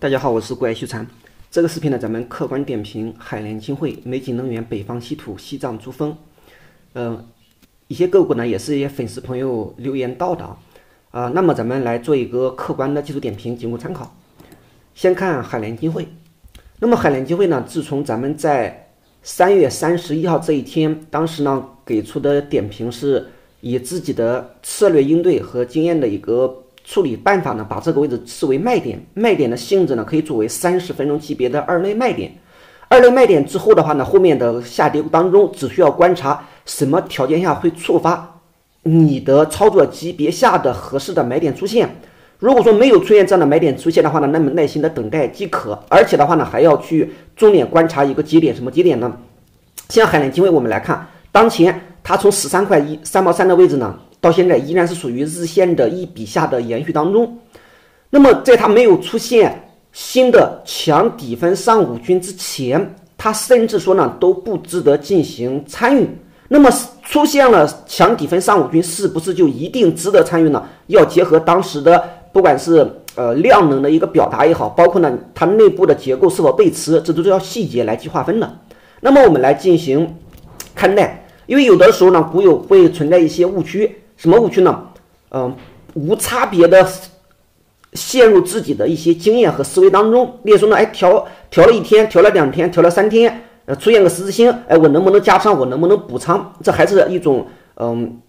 大家好，我是怪秀才。这个视频呢，咱们客观点评海联金汇、美景能源、北方稀土、西藏珠峰。嗯，一些个股呢，也是一些粉丝朋友留言到的啊。那么咱们来做一个客观的技术点评，仅供参考。先看海联金汇。那么海联金汇呢，自从咱们在三月三十一号这一天，当时呢给出的点评是以自己的策略应对和经验的一个。处理办法呢，把这个位置视为卖点，卖点的性质呢，可以作为三十分钟级别的二类卖点。二类卖点之后的话呢，后面的下跌当中，只需要观察什么条件下会触发你的操作级别下的合适的买点出现。如果说没有出现这样的买点出现的话呢，那么耐心的等待即可。而且的话呢，还要去重点观察一个节点，什么节点呢？像海南金汇，我们来看，当前它从十三块一三毛三的位置呢。到现在依然是属于日线的一笔下的延续当中，那么在它没有出现新的强底分上五均之前，它甚至说呢都不值得进行参与。那么出现了强底分上五均，是不是就一定值得参与呢？要结合当时的不管是呃量能的一个表达也好，包括呢它内部的结构是否背驰，这都是要细节来去划分的。那么我们来进行看待，因为有的时候呢股友会存在一些误区。什么误区呢？嗯，无差别的陷入自己的一些经验和思维当中。例如说呢，哎，调调了一天，调了两天，调了三天，呃，出现个十字星，哎，我能不能加仓？我能不能补仓？这还是一种嗯，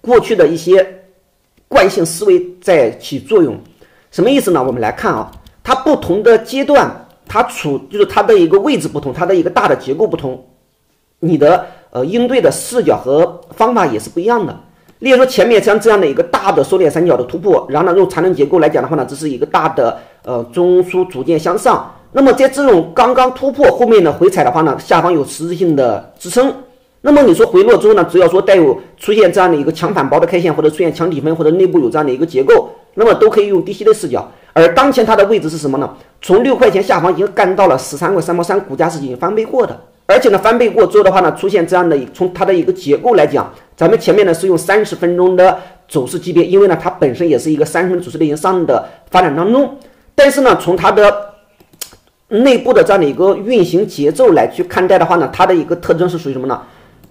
过去的一些惯性思维在起作用。什么意思呢？我们来看啊，它不同的阶段，它处就是它的一个位置不同，它的一个大的结构不同，你的呃应对的视角和方法也是不一样的。例如说，前面像这样的一个大的收敛三角的突破，然后呢，用缠论结构来讲的话呢，这是一个大的呃中枢逐渐向上。那么在这种刚刚突破后面的回踩的话呢，下方有实质性的支撑。那么你说回落之后呢，只要说带有出现这样的一个强反包的 K 线，或者出现强底分，或者内部有这样的一个结构，那么都可以用低吸的视角。而当前它的位置是什么呢？从六块钱下方已经干到了十三块三毛三，股价是已经翻倍过的。而且呢，翻倍过之后的话呢，出现这样的从它的一个结构来讲，咱们前面呢是用三十分钟的走势级别，因为呢它本身也是一个三十分钟走势类型上的发展当中。但是呢，从它的内部的这样的一个运行节奏来去看待的话呢，它的一个特征是属于什么呢？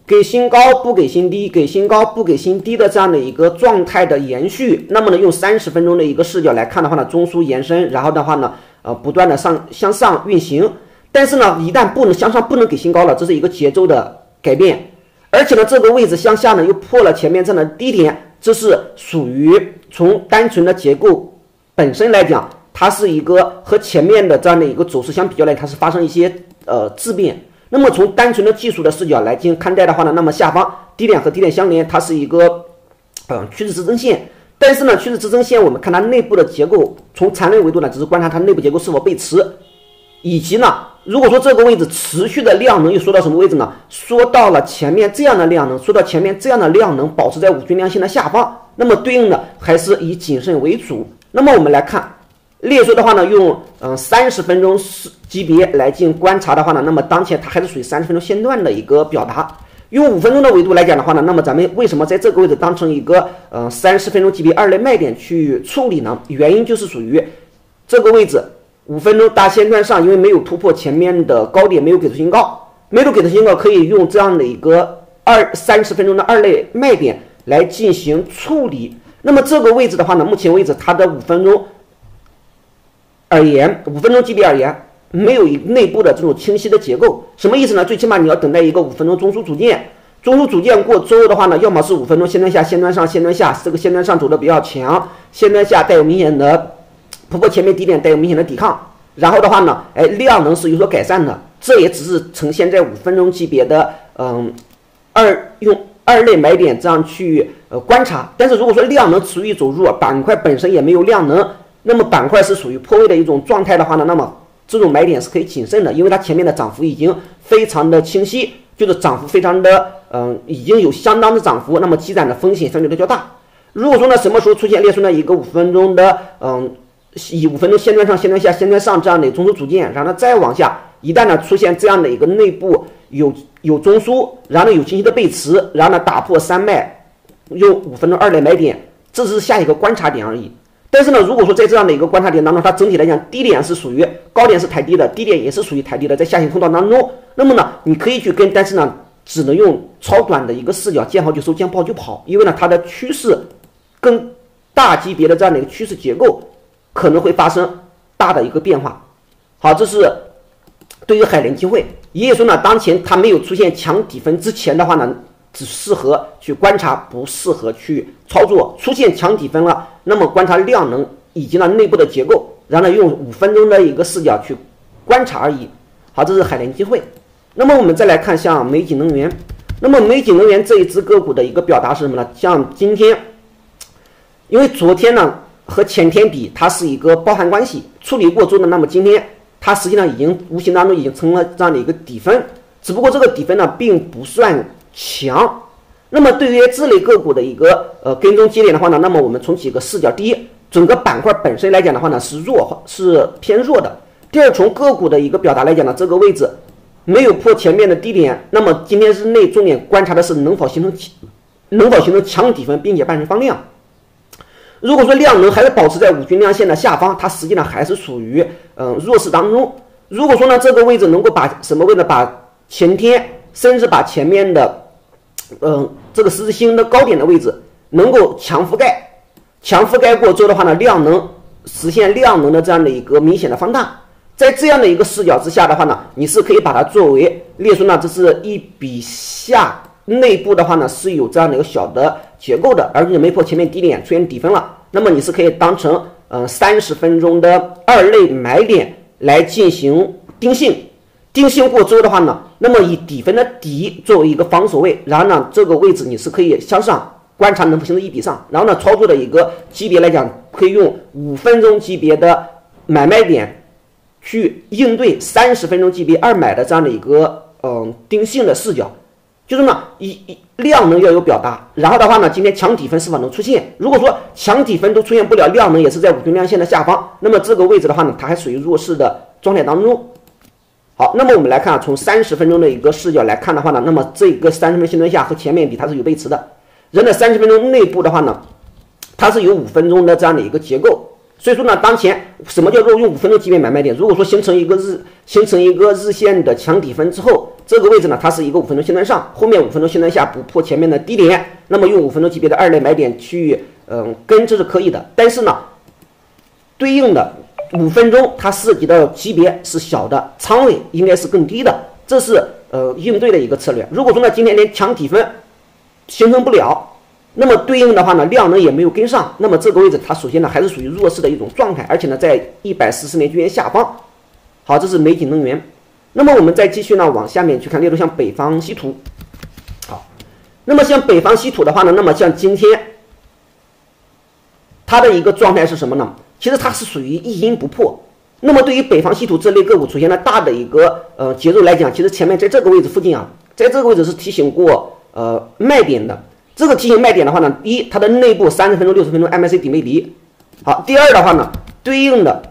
给新高不给新低，给新高不给新低的这样的一个状态的延续。那么呢，用三十分钟的一个视角来看的话呢，中枢延伸，然后的话呢，呃，不断的上向上运行。但是呢，一旦不能向上，不能给新高了，这是一个节奏的改变，而且呢，这个位置向下呢又破了前面这样的低点，这是属于从单纯的结构本身来讲，它是一个和前面的这样的一个走势相比较来，它是发生一些呃质变。那么从单纯的技术的视角来进行看待的话呢，那么下方低点和低点相连，它是一个嗯趋势支撑线。但是呢，趋势支撑线我们看它内部的结构，从缠论维度呢，只是观察它内部结构是否背驰，以及呢。如果说这个位置持续的量能又缩到什么位置呢？缩到了前面这样的量能，缩到前面这样的量能保持在五均量线的下方，那么对应的还是以谨慎为主。那么我们来看，列说的话呢，用嗯三十分钟级别来进行观察的话呢，那么当前它还是属于三十分钟线段的一个表达。用五分钟的维度来讲的话呢，那么咱们为什么在这个位置当成一个嗯三十分钟级别二类卖点去处理呢？原因就是属于这个位置。五分钟大线段上，因为没有突破前面的高点，没有给出新高，没有给出新高，可以用这样的一个二三十分钟的二类卖点来进行处理。那么这个位置的话呢，目前为止它的五分钟而言，五分钟级别而言，没有内部的这种清晰的结构，什么意思呢？最起码你要等待一个五分钟中枢组件，中枢组件过之后的话呢，要么是五分钟线段下、线段上、线段下，这个线段上走的比较强，线段下带有明显的。突破前面低点带有明显的抵抗，然后的话呢，哎，量能是有所改善的，这也只是呈现在五分钟级别的，嗯，二用二类买点这样去呃观察。但是如果说量能持续走弱，板块本身也没有量能，那么板块是属于破位的一种状态的话呢，那么这种买点是可以谨慎的，因为它前面的涨幅已经非常的清晰，就是涨幅非常的，嗯，已经有相当的涨幅，那么积攒的风险相对的较大。如果说呢，什么时候出现列出呢一个五分钟的，嗯。以五分钟线段上、线段下、线段上这样的中枢组件，然后呢再往下，一旦呢出现这样的一个内部有有中枢，然后呢有清晰的背驰，然后呢打破三脉，用五分钟二类买点，这是下一个观察点而已。但是呢，如果说在这样的一个观察点当中，它整体来讲低点是属于高点是抬低的，低点也是属于抬低的，在下行通道当中，那么呢，你可以去跟，但是呢，只能用超短的一个视角，见好就收，见不好就跑，因为呢，它的趋势跟大级别的这样的一个趋势结构可能会发生大的一个变化。好，这是对于海联金汇，也就是说呢，当前它没有出现强底分之前的话呢。只适合去观察，不适合去操作。出现强底分了，那么观察量能以及呢内部的结构，然后呢用五分钟的一个视角去观察而已。好，这是海联机会。那么我们再来看像美景能源，那么美景能源这一只个股的一个表达是什么呢？像今天，因为昨天呢和前天比，它是一个包含关系处理过之后呢，那么今天它实际上已经无形当中已经成了这样的一个底分，只不过这个底分呢并不算。强，那么对于这类个股的一个呃跟踪节点的话呢，那么我们从几个视角，第一，整个板块本身来讲的话呢是弱，是偏弱的；第二，从个股的一个表达来讲呢，这个位置没有破前面的低点，那么今天日内重点观察的是能否形成能否形成强底分，并且伴随放量。如果说量能还是保持在五均量线的下方，它实际上还是属于嗯弱势当中。如果说呢这个位置能够把什么位置把前天。甚至把前面的，嗯，这个十字星的高点的位置能够强覆盖，强覆盖过之后的话呢，量能实现量能的这样的一个明显的放大，在这样的一个视角之下的话呢，你是可以把它作为列出呢，这是一笔下内部的话呢是有这样的一个小的结构的，而且没破前面低点出现底分了，那么你是可以当成嗯三十分钟的二类买点来进行定性。定性过之后的话呢，那么以底分的底作为一个防守位，然后呢，这个位置你是可以向上观察能否形成一笔上，然后呢，操作的一个级别来讲，可以用五分钟级别的买卖点去应对三十分钟级别二买的这样的一个嗯定性的视角，就是呢，一一量能要有表达，然后的话呢，今天强底分是否能出现？如果说强底分都出现不了，量能也是在五均量线的下方，那么这个位置的话呢，它还属于弱势的状态当中。好，那么我们来看啊，从三十分钟的一个视角来看的话呢，那么这个三十分钟线段下和前面比它是有背驰的。人的三十分钟内部的话呢，它是有五分钟的这样的一个结构。所以说呢，当前什么叫做用五分钟级别买卖点？如果说形成一个日形成一个日线的强底分之后，这个位置呢，它是一个五分钟线段上，后面五分钟线段下不破前面的低点，那么用五分钟级别的二类买点去嗯跟这是可以的。但是呢，对应的。五分钟，它涉及到级别是小的，仓位应该是更低的，这是呃应对的一个策略。如果说呢今天连强底分形成不了，那么对应的话呢量能也没有跟上，那么这个位置它首先呢还是属于弱势的一种状态，而且呢在一百四十年均线下方。好，这是美景能源。那么我们再继续呢往下面去看，例如像北方稀土。好，那么像北方稀土的话呢，那么像今天它的一个状态是什么呢？其实它是属于一阴不破，那么对于北方稀土这类个股出现了大的一个呃节奏来讲，其实前面在这个位置附近啊，在这个位置是提醒过呃卖点的。这个提醒卖点的话呢，一，它的内部三十分钟、六十分钟 MACD 没离，好，第二的话呢，对应的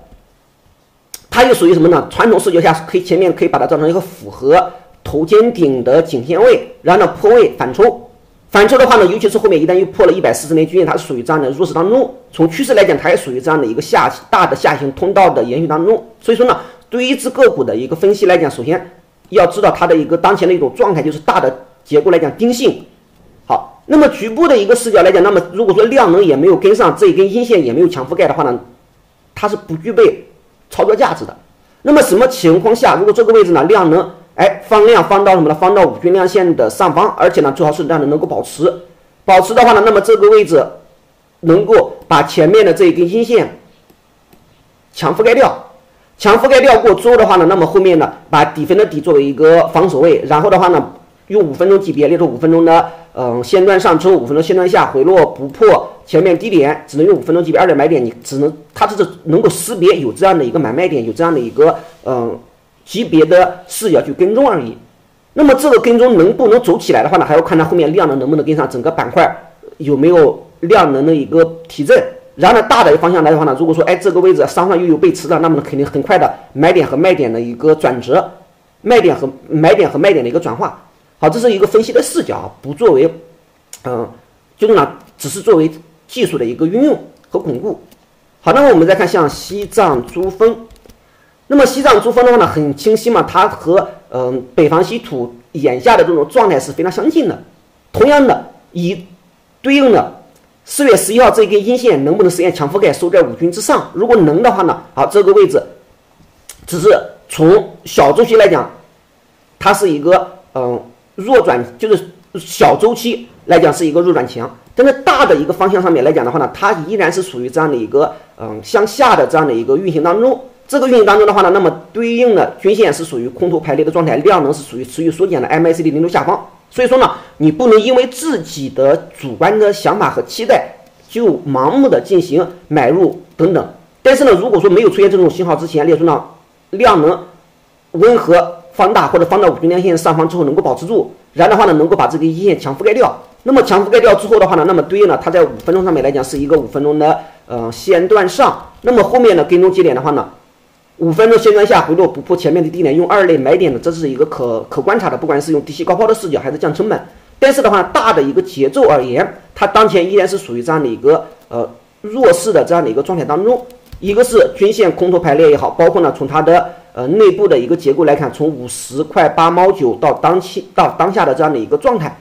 它又属于什么呢？传统视角下可以前面可以把它造成一个符合头肩顶的颈线位，然后呢破位反抽。反抽的话呢，尤其是后面一旦又破了一百四十年均线，它是属于这样的弱势当中。从趋势来讲，它也属于这样的一个下大的下行通道的延续当中。所以说呢，对于一只个股的一个分析来讲，首先要知道它的一个当前的一种状态，就是大的结构来讲丁性好。那么局部的一个视角来讲，那么如果说量能也没有跟上，这一根阴线也没有强覆盖的话呢，它是不具备操作价值的。那么什么情况下，如果这个位置呢量能？哎，放量放到什么呢？放到五均量线的上方，而且呢，最好是量能能够保持。保持的话呢，那么这个位置能够把前面的这一根阴线强覆盖掉。强覆盖掉过之后的话呢，那么后面呢，把底分的底作为一个防守位，然后的话呢，用五分钟级别，例如五分钟的嗯线段上冲，五分钟线段下回落不破前面低点，只能用五分钟级别二的买点，你只能它这是能够识别有这样的一个买卖点，有这样的一个嗯。级别的视角去跟踪而已，那么这个跟踪能不能走起来的话呢？还要看它后面量能能不能跟上，整个板块有没有量能的一个提振。然后呢，大的方向来的话呢，如果说哎这个位置上方又有背驰的，那么肯定很快的买点和卖点的一个转折，卖点和买点和卖点的一个转化。好，这是一个分析的视角，不作为嗯，就是呢，只是作为技术的一个运用和巩固。好，那么我们再看像西藏珠峰，那么西藏珠峰的话呢，很清晰嘛，它和嗯北方稀土眼下的这种状态是非常相近的。同样的，以对应的四月十一号这根阴线能不能实现强覆盖收在五均之上？如果能的话呢，好，这个位置只是从小周期来讲，它是一个嗯弱转，就是小周期来讲是一个弱转强。但是大的一个方向上面来讲的话呢，它依然是属于这样的一个嗯向下的这样的一个运行当中。这个运行当中的话呢，那么对应的均线是属于空头排列的状态，量能是属于持续缩减的，MACD 零轴下方。所以说呢，你不能因为自己的主观的想法和期待，就盲目的进行买入等等。但是呢，如果说没有出现这种信号之前，列出呢量能温和放大或者放到五均量线上方之后能够保持住，然后的话呢能够把这个一线强覆盖掉。那么强覆盖掉之后的话呢，那么对应呢，它在五分钟上面来讲是一个五分钟的呃线段上。那么后面的跟踪节点的话呢，五分钟线段下回落不破前面的低点，用二类买点的，这是一个可可观察的。不管是用低吸高抛的视角还是降成本，但是的话，大的一个节奏而言，它当前依然是属于这样的一个呃弱势的这样的一个状态当中。一个是均线空头排列也好，包括呢从它的呃内部的一个结构来看，从五十块八毛九到当期到当下的这样的一个状态。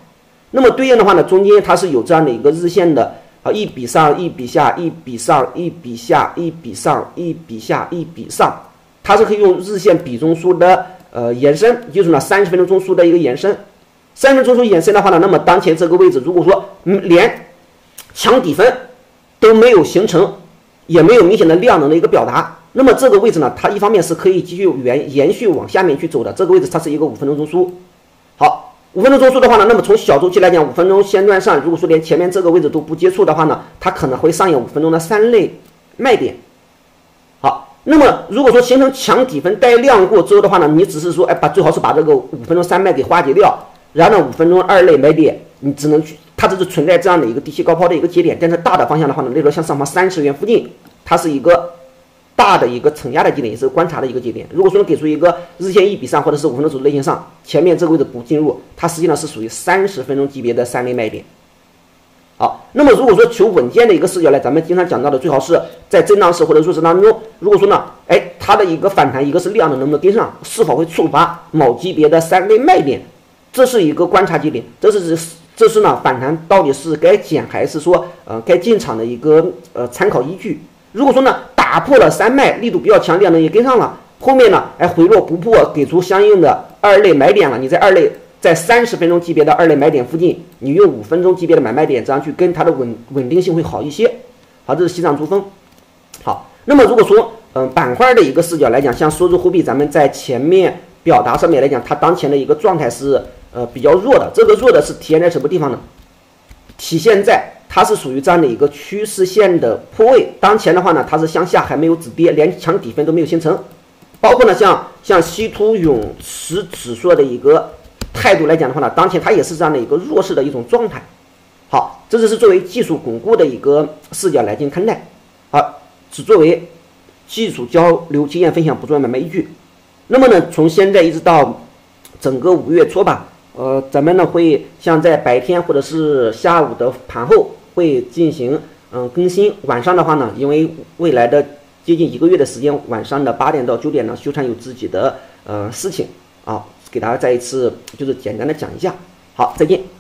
那么对应的话呢，中间它是有这样的一个日线的啊，一笔上一笔下，一笔上一笔下，一笔上一笔下，一笔上，它是可以用日线比中枢的呃延伸，就是呢三十分钟中枢的一个延伸。三十分钟中枢延伸的话呢，那么当前这个位置如果说连强底分都没有形成，也没有明显的量能的一个表达，那么这个位置呢，它一方面是可以继续延延续往下面去走的。这个位置它是一个五分钟中枢。好。五分钟中枢的话呢，那么从小周期来讲，五分钟线段上，如果说连前面这个位置都不接触的话呢，它可能会上演五分钟的三类卖点。好，那么如果说形成强底分带量过之后的话呢，你只是说，哎，把最好是把这个五分钟三卖给化解掉，然后呢，五分钟二类买点，你只能去，它只是存在这样的一个低吸高抛的一个节点，但是大的方向的话呢，例如向上方三十元附近，它是一个。大的一个承压的节点，也是观察的一个节点。如果说能给出一个日线一比上，或者是五分钟走类型上，前面这个位置不进入，它实际上是属于三十分钟级别的三类卖点。好，那么如果说求稳健的一个视角呢，咱们经常讲到的，最好是在震荡市或者弱势当中，如果说呢，哎，它的一个反弹，一个是量能能不能跟上，是否会触发某级别的三类卖点，这是一个观察节点，这是这是呢反弹到底是该减还是说呃该进场的一个呃参考依据。如果说呢？打破了三脉，力度比较强，量能也跟上了。后面呢，哎，回落不破，给出相应的二类买点了。你在二类，在三十分钟级别的二类买点附近，你用五分钟级别的买卖点这样去跟，它的稳稳定性会好一些。好，这是西藏珠峰。好，那么如果说，嗯，板块的一个视角来讲，像数字货币，咱们在前面表达上面来讲，它当前的一个状态是呃比较弱的。这个弱的是体现在什么地方呢？体现在。它是属于这样的一个趋势线的破位，当前的话呢，它是向下还没有止跌，连强底分都没有形成。包括呢，像像稀土永磁指数的一个态度来讲的话呢，当前它也是这样的一个弱势的一种状态。好，这只是作为技术巩固的一个视角来进行看待，好，只作为技术交流经验分享，不作为买卖依据。那么呢，从现在一直到整个五月初吧，呃，咱们呢会像在白天或者是下午的盘后。会进行嗯更新，晚上的话呢，因为未来的接近一个月的时间，晚上的八点到九点呢，修禅有自己的呃事情啊，给大家再一次就是简单的讲一下，好，再见。